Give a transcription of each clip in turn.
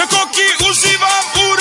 Tako ki uživam u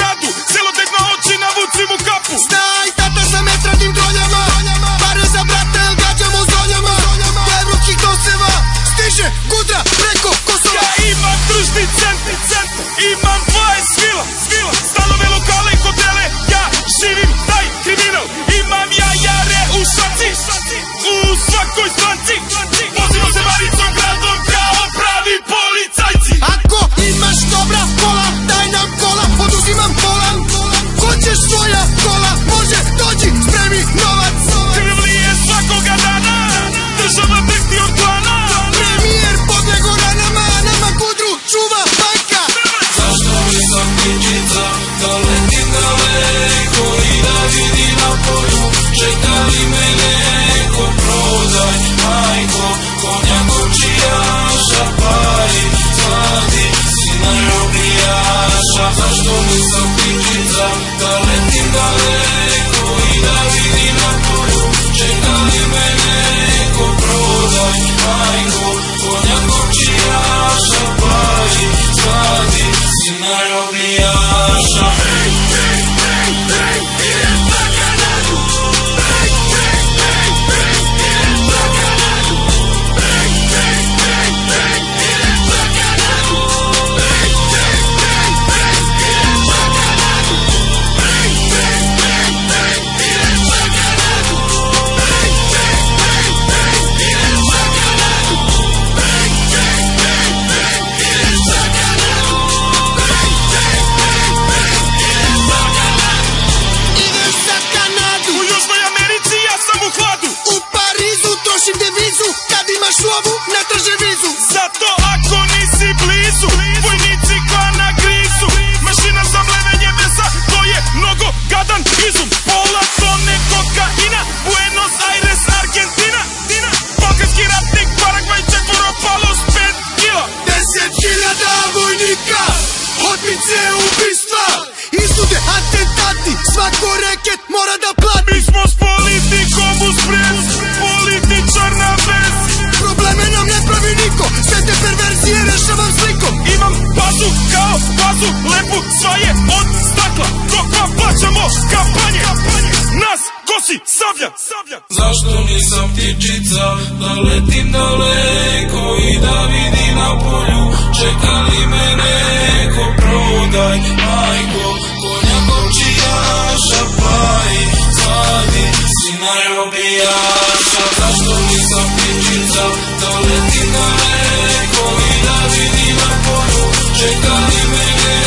Eu um. Ponavljam. Zašto nisam ptičica da letim daleko i da vidim na polju? Čeka li me neko? Prodaj majko konja kočijaša paj zadi si najobijaša zašto nisam ptičica da letim daleko i da vidim na polju? Čeka li me neko?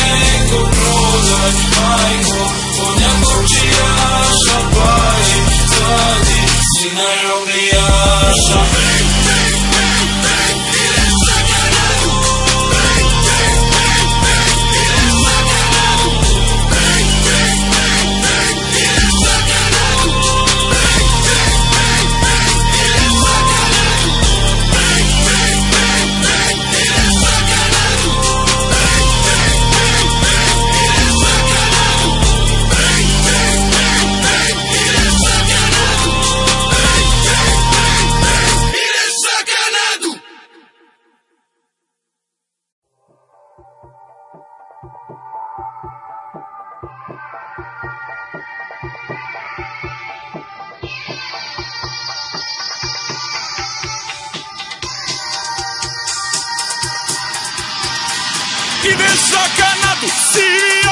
viver sacanado. Se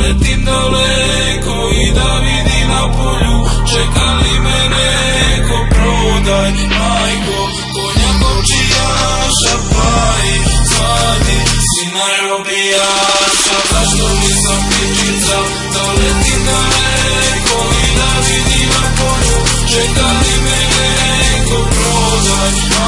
letim daleko I da na polju. Čeka li me neko? Prodaj majko Konja kočijaša Paj Svadi Sina robijaša Zašto nisam ptičica Da letim daleko I da na polju. Čeka li me neko? Prodaj majko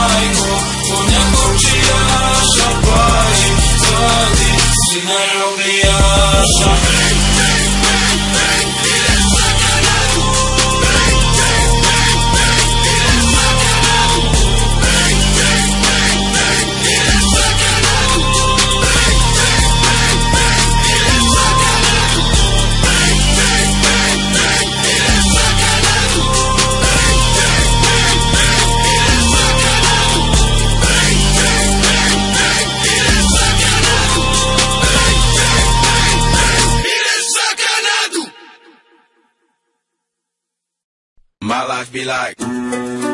My life be like,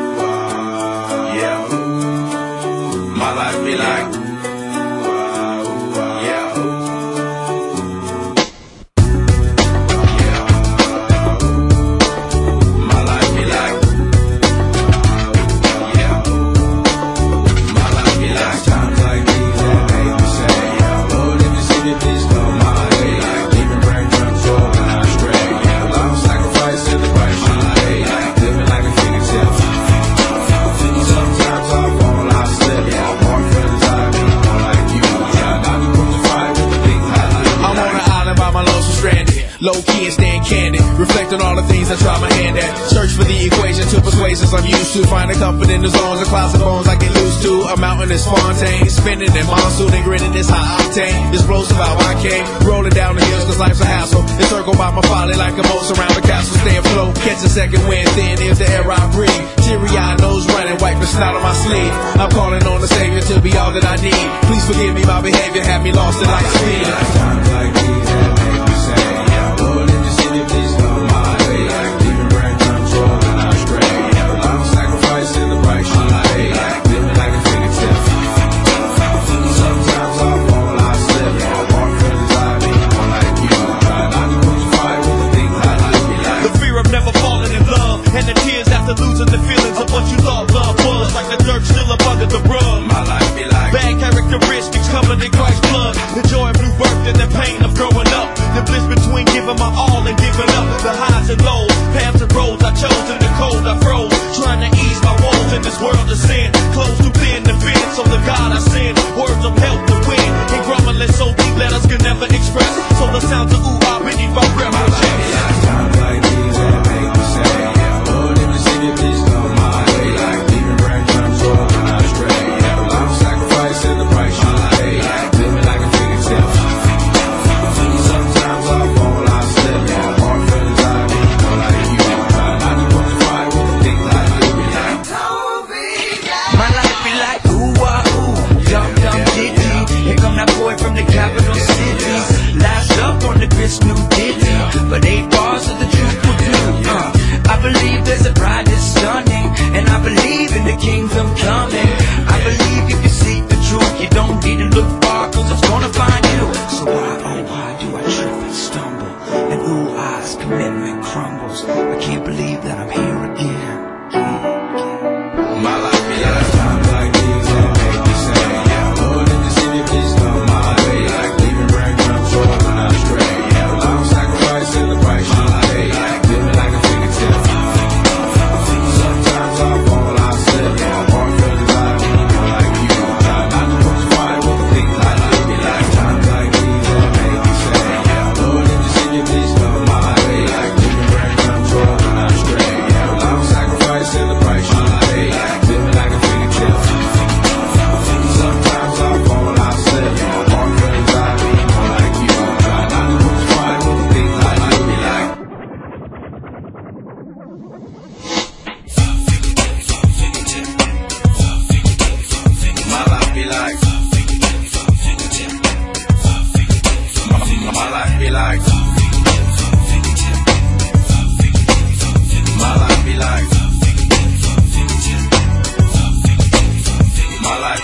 Low key and staying candid. Reflect on all the things I try my hand at. Search for the equation to persuasions I'm used to. Find a comfort in the zones of clouds and bones I get loose to. A mountain is Fontaine. Spinning in monsoon and grinning this high octane. Explosive how I came. Rolling down the hills cause life's a hassle. Encircled by my folly like a moat around the castle. Stay afloat. Catch a second wind thin is the air I breathe. Teary eyed nose running. The snot on my sleeve. I'm calling on the Savior to be all that I need. Please forgive me my behavior. Had me lost in light speed. Times like these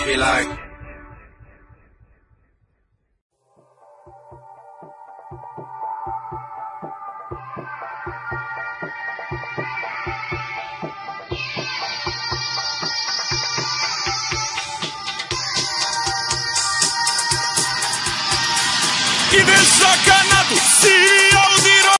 be like.